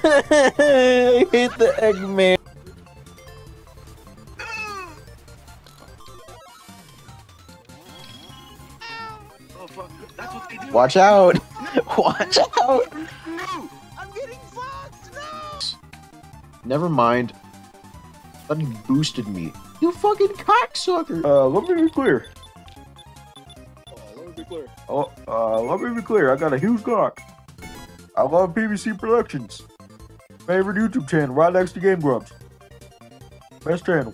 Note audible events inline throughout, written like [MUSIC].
[LAUGHS] I hate the Eggman. Oh fuck, that's what they do. Watch out! [LAUGHS] Watch out! No! I'm getting fucked! No! Never mind. Thought boosted me. You fucking cocksucker! Uh, let me be clear. Oh, let me be clear. Oh, uh, let me be clear. I got a huge cock. I love PBC Productions. Favorite YouTube channel, right next to Game Grumps. Best channel.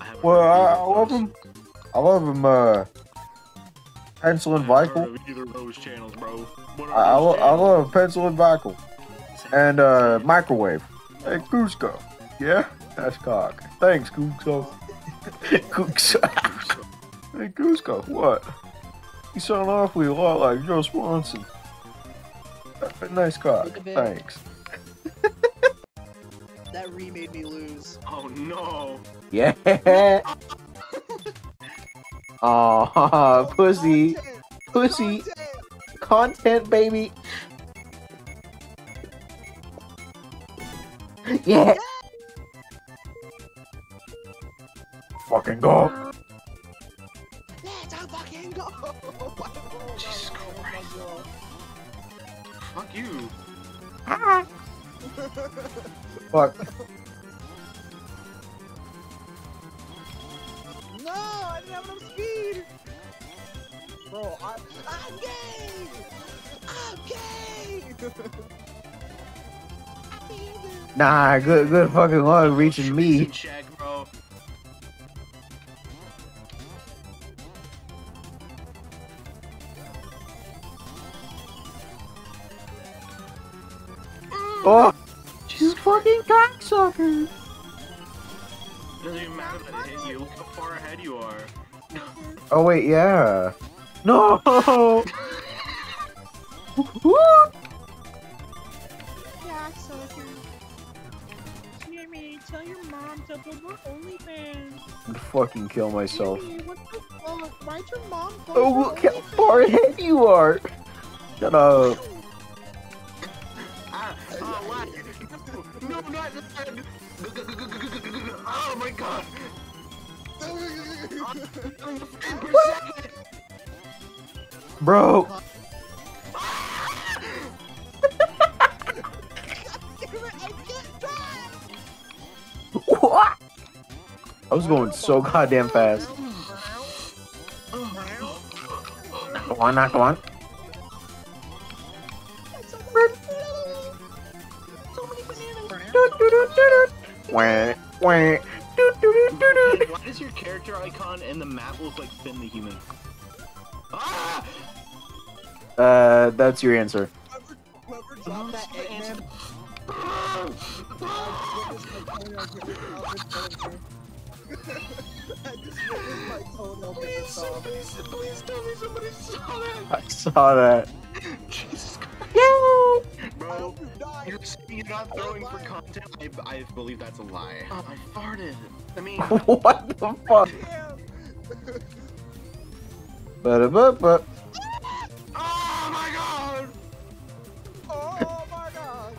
I Well, I, I love those. him. I love him. Uh, Pencil and I haven't Vical. either of those channels, bro. What I, are I, those lo- I love Pencil and Vical. And uh, Microwave. Hey, Cusco. Yeah, that's cock. Thanks, Cusco. [LAUGHS] Cusco. hey, Cusco. What? You sound awfully a lot like Joe Swanson. Nice cock. Look bit. Thanks. That remade me lose. Oh no! Yeah. [LAUGHS] Aw, [LAUGHS] pussy. Content! Pussy. Content! Content, baby. Yeah. Fucking go. Let's fucking go! Jesus [LAUGHS] oh Christ. Fuck you. Ah. Fuck. No, I didn't have enough speed. Bro, I, I'm gay. I'm gay. [LAUGHS] Nah, good, good fucking luck reaching me. Oh, she's fucking cocksucker. Doesn't even matter that it hit you. Look how far ahead you are. Oh wait, yeah. No. [LAUGHS] Woo! Cocksucker. Jimmy, tell your mom to put more OnlyFans. I'd fucking kill myself. Jimmy, what the fuck? Why'd your mom post Oh, look how far ahead you are. Shut up. No, no, not that. Oh my god. Bro. What? I was going so goddamn fast. Oh go on, not go on. Wah, wah. Doo, doo, doo, doo, doo. Why does your character icon in the map look like Finn the Human? Ah! Uh, that's your answer. Whoever, whoever dropped that Eggman. I just witnessed you're not throwing for content? I, I believe that's a lie. Oh, I farted. I mean, [LAUGHS] what the fuck? Damn. [LAUGHS] Ba-da-ba-ba. oh my god! Oh my god.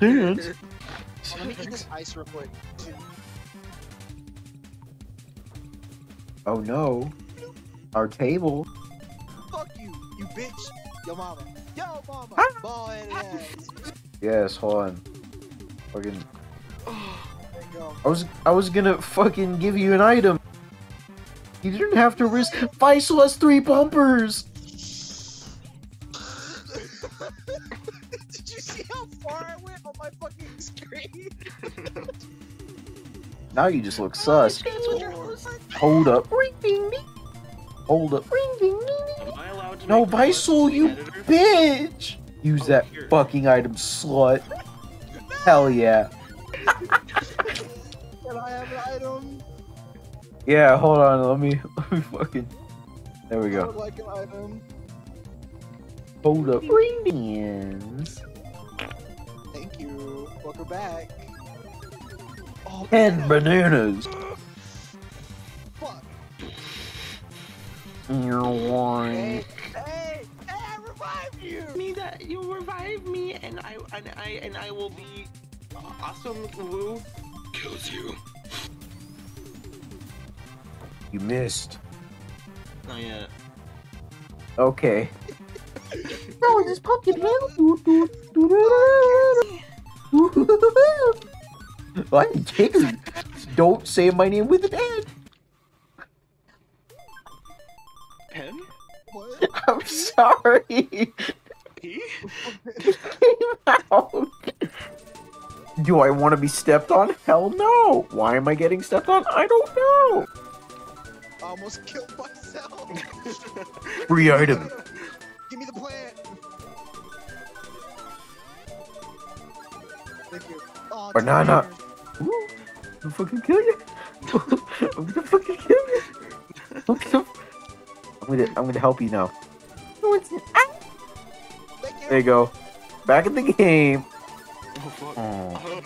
Dude. Let me eat this ice real quick. Oh no. Our table. Fuck you, you bitch. Yo mama. Yo mama. Ball headed ass. Yes, hold on. Fucking. There you go. I was I was gonna fucking give you an item. You didn't have to risk. Faisal has three bumpers. [LAUGHS] Did you see how far I went on my fucking screen? [LAUGHS] Now you just look sus. Hold up. Ring ding ding. Hold up. Ring ding ding ding. Am I allowed to No, make requests Faisal, you bitch. Use Oh, that here. fucking item, slut. Hell yeah. Can I have an item? Yeah, hold on. Let me [LAUGHS] let me fucking. There we I go. would like an item. Hold up. Ring dings. Thank you. Welcome back. Oh, Ten man. bananas. Fuck. You're one. That you revive me and I and I and I will be uh, awesome. Woo kills you. You missed. Not yet. Okay. [LAUGHS] No, this pumpkin hill. I'm kidding. Don't say my name with an N. Pen? What? [LAUGHS] I'm sorry. P? It. [LAUGHS] Do I want to be stepped on? Hell no. Why am I getting stepped on? I don't know. I almost killed myself. [LAUGHS] Free item. Give me the plant. Thank you. Oh, Banana. Ooh, I'm gonna fucking kill you. [LAUGHS] I'm gonna fucking kill you. I'm gonna, I'm gonna, I'm gonna help you now. No, it's not. There you go. Back in the game. Oh